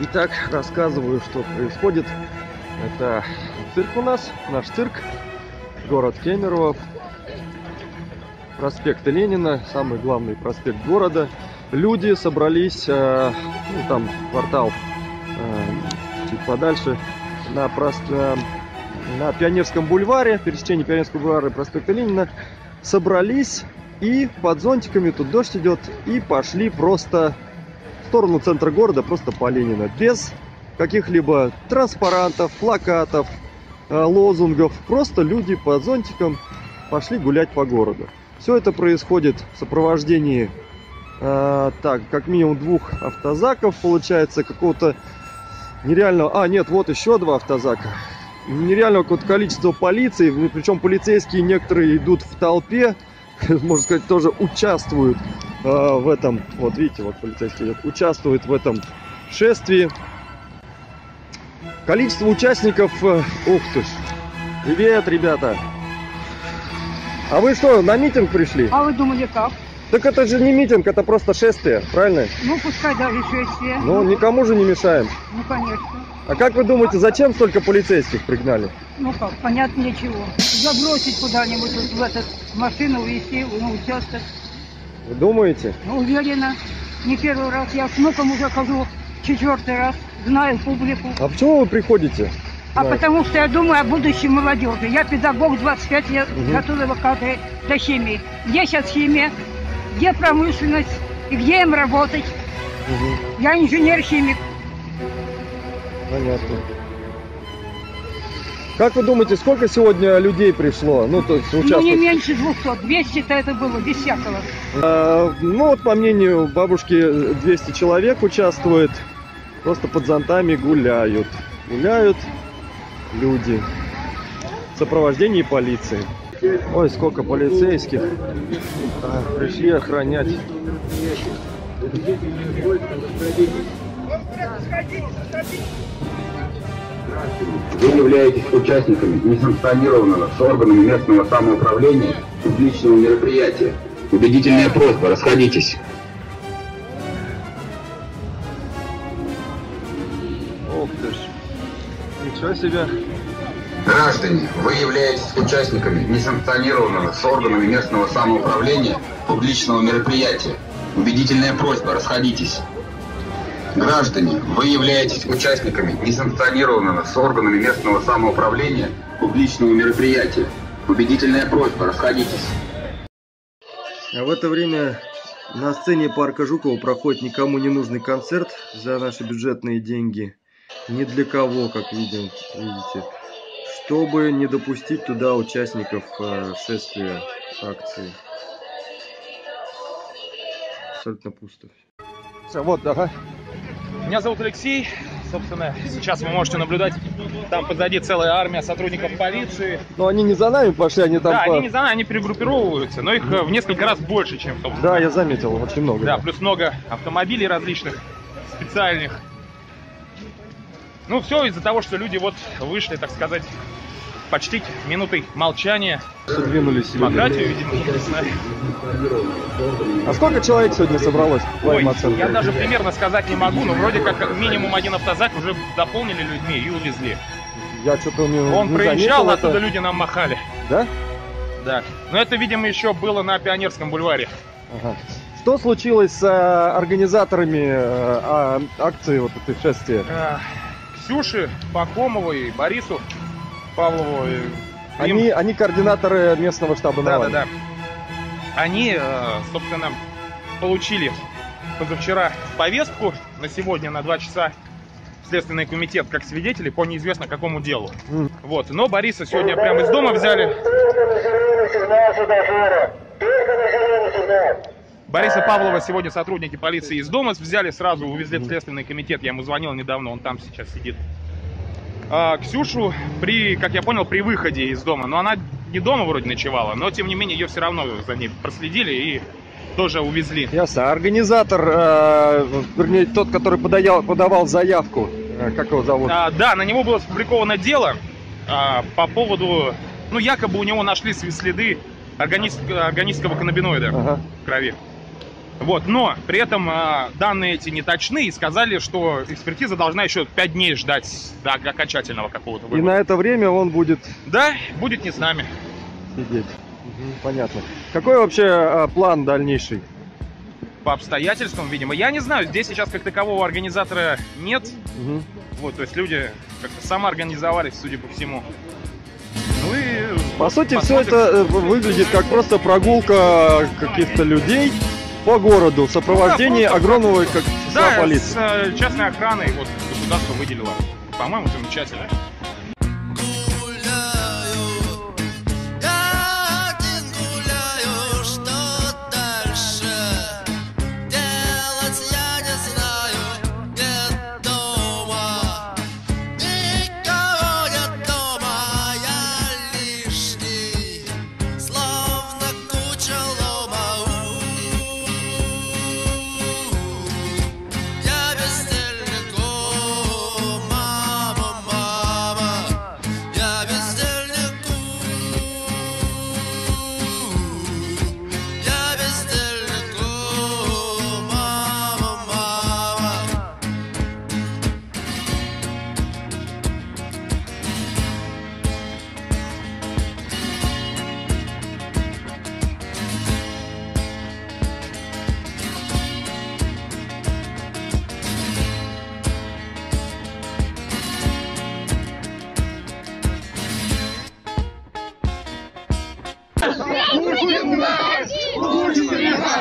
Итак, рассказываю, что происходит. Это цирк у нас, наш цирк, город Кемерово, проспект Ленина, самый главный проспект города. Люди собрались, э, ну там квартал э, чуть подальше, на, прост... э, на Пионерском бульваре, пересечении Пионерского бульвара и проспекта Ленина, собрались и под зонтиками, тут дождь идет, и пошли просто в сторону центра города, просто по Ленина, без каких-либо транспарантов, плакатов, э, лозунгов. Просто люди под зонтиком пошли гулять по городу. Все это происходит в сопровождении, э, так, как минимум двух автозаков, получается, какого-то нереального... А, нет, вот еще два автозака. Нереального какого-то количества полиции, причем полицейские некоторые идут в толпе, можно сказать, тоже участвуют в этом, вот видите, вот полицейский идет, участвует в этом шествии. Количество участников, э, ух ты ж, привет, ребята. А вы что, на митинг пришли? А вы думали как? Так это же не митинг, это просто шествие, правильно? Ну, пускай даже шествие. Ну, никому же не мешаем. Ну, конечно. А как вы думаете, зачем столько полицейских пригнали? Ну как, понятно для чего. Забросить куда-нибудь вот в этот машину, увезти на участок. Вы думаете? Ну, уверена. Не первый раз. Я с внуком уже хожу четвертый раз. Знаю публику. А почему вы приходите? А Да. потому что я думаю о будущей молодежи. Я педагог 25 лет, Мгм. готовила кадры до химии. Где сейчас химия? Где промышленность? И где им работать? Мгм, Я инженер-химик. понятно. Как вы думаете, сколько сегодня людей пришло? Ну, то есть Ну, не участвовать? меньше 200. 200-то это было, без всякого. А, ну, вот по мнению бабушки, 200 человек участвует. Просто под зонтами гуляют. Гуляют люди. В сопровождении полиции. Ой, сколько полицейских. А, пришли охранять. Вы являетесь участниками несанкционированного с органами местного самоуправления публичного мероприятия. Убедительная просьба, расходитесь. Ох ты ж. Ничего себе. Граждане, вы являетесь участниками несанкционированного с органами местного самоуправления публичного мероприятия. Убедительная просьба, расходитесь. Граждане, вы являетесь участниками несанкционированного с органами местного самоуправления публичного мероприятия. Убедительная просьба, расходитесь. А в это время на сцене парка Жукова проходит никому не нужный концерт за наши бюджетные деньги. Ни для кого, как видим, видите. Чтобы не допустить туда участников э, шествия акции. Абсолютно пусто. Вот, ага. Меня зовут Алексей. Собственно, сейчас вы можете наблюдать, там позади целая армия сотрудников полиции. Но они не за нами пошли, они там... да, по- они не знаю, они перегруппировываются, но их э, в несколько раз больше, чем, собственно. Да, я заметил, очень много. Да, плюс много автомобилей различных, специальных. Ну, все из-за того, что люди вот вышли, так сказать, почтить минутой молчания, демократию, видимо, не знаю. А сколько человек сегодня собралось? Ой, я даже примерно сказать не могу, но вроде как минимум один автозак уже дополнили людьми и увезли. Я что-то не Он не проезжал, оттуда это. люди нам махали. Да? Да. Но это, видимо, еще было на Пионерском бульваре. Ага. Что случилось с э, организаторами э, а- акции вот этой шествия? Э, Ксюше Пахомовой, Борису Павлову. им- Они, они координаторы местного штаба Да, да, Навального. да. Они, э, собственно, получили позавчера повестку на сегодня на два часа в Следственный комитет как свидетели по неизвестно какому делу. М. Вот. Но Бориса сегодня прямо из дома взяли. Бориса Павлова сегодня сотрудники полиции из дома взяли, сразу увезли в Следственный комитет. Я ему звонил недавно, он там сейчас сидит. А, Ксюшу при, как я понял, при выходе из дома. Но она не дома вроде ночевала, но тем не менее ее все равно за ней проследили и тоже увезли. Ясно. Организатор, э, вернее, тот, который подаял- подавал заявку, э, как его зовут? А, да, на него было сфабриковано дело а, по поводу, ну якобы у него нашли следы органического каннабиноида Ага. в крови. Вот, но при этом э, данные эти не точны и сказали, что экспертиза должна еще 5 дней ждать до окончательного какого-то И вывода. на это время он будет Да, будет не с нами. сидеть. Мгм, Понятно. Какой вообще а, план дальнейший? По обстоятельствам, видимо. Я не знаю, здесь сейчас как такового организатора нет. Мгм. Вот, то есть люди как-то самоорганизовались, судя по всему. Ну и... По сути, все посмотрим. это э, выглядит как просто прогулка каких-то людей по городу в сопровождении Да, просто огромного как, Да, полиции. с э, частной охраной вот государство выделило. По-моему, замечательно.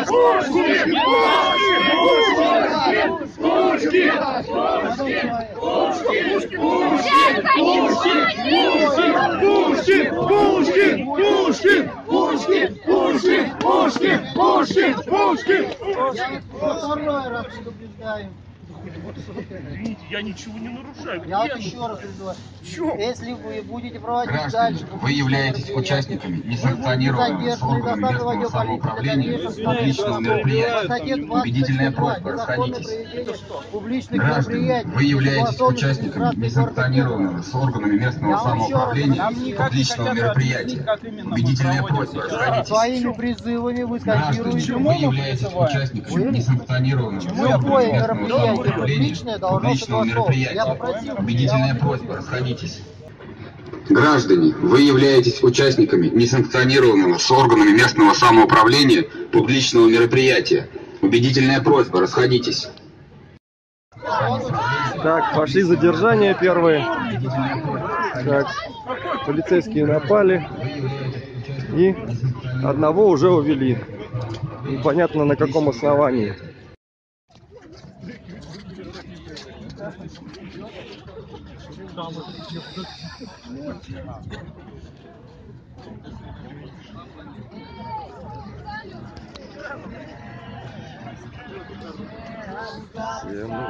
Второй Извините, я ничего не нарушаю. Я вот Где? еще раз. Чё? Если вы будете проводить Граждане, дальше... вы являетесь участниками несанкционированного с органами местного самоуправления публичного мероприятия. Убедительная просьба, расходитесь. Граждане, вы являетесь участниками несанкционированного с органами местного самоуправления публичного мероприятия. Убедительная просьба, расходитесь. Своими призывами вы скандируете. вы являетесь участниками несанкционированного с органами местного мероприятие самоуправления публичное должно публичного мероприятия. Убедительная просьба, расходитесь. Граждане, вы являетесь участниками несанкционированного с органами местного самоуправления публичного мероприятия. Убедительная просьба, расходитесь. Так, пошли задержания первые. Так, полицейские напали. И одного уже увели. Непонятно на каком основании. Всем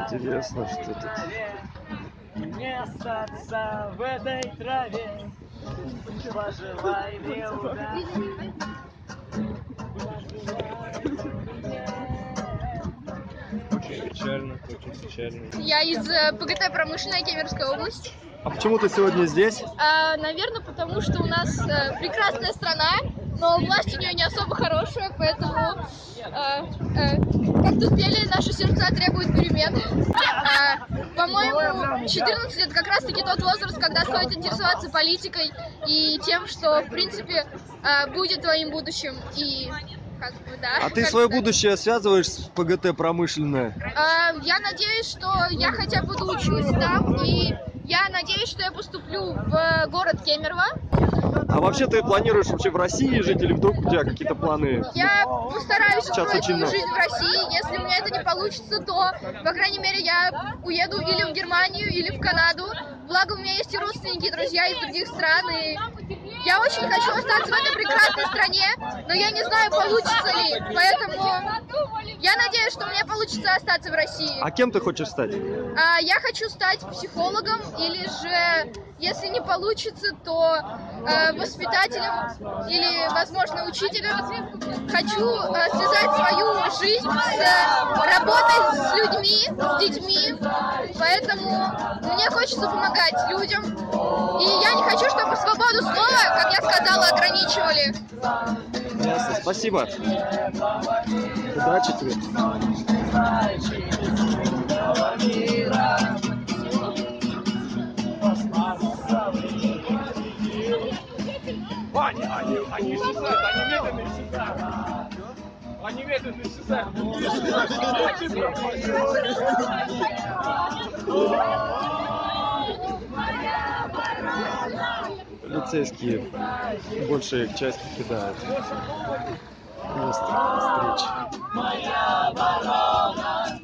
интересно, что тут. Не остаться в этой траве, пожелай мне удачи. Я из э, ПГТ «Промышленная» Кемеровская область. А почему ты сегодня здесь? А, наверное, потому что у нас э, прекрасная страна, но власть у нее не особо хорошая, поэтому, э, э, как тут пели, наши сердца требуют перемен. А, по-моему, 14 это как раз-таки тот возраст, когда стоит интересоваться политикой и тем, что, в принципе, э, будет твоим будущим. И как бы, да. А ты свое да. будущее связываешь с ПГТ промышленное? А, Я надеюсь, что я хотя бы доучусь там, и я надеюсь, что я поступлю в город Кемерово. А вообще ты планируешь вообще в России жить или вдруг у тебя какие-то планы? Я постараюсь Сейчас очень жизнь в России. Если у меня это не получится, то, по крайней мере, я уеду или в Германию, или в Канаду. Благо, у меня есть и родственники, и друзья из других стран, и я очень хочу остаться в этой прекрасной стране, но я не знаю, получится ли. Поэтому я надеюсь, что мне получится остаться в России. А кем ты хочешь стать? А, Я хочу стать психологом или же, если не получится, то э, воспитателем или, возможно, учителем. Хочу э, связать свою жизнь с э, работой с людьми, с детьми, поэтому мне хочется помогать людям. И я не хочу, чтобы свободу слова, как я сказала, ограничивали. Ясно, спасибо. Удачи тебе. Они исчезают, они медленно исчезают. Они медленно исчезают. Полицейские большая часть покидают место встречи. Моя оборона!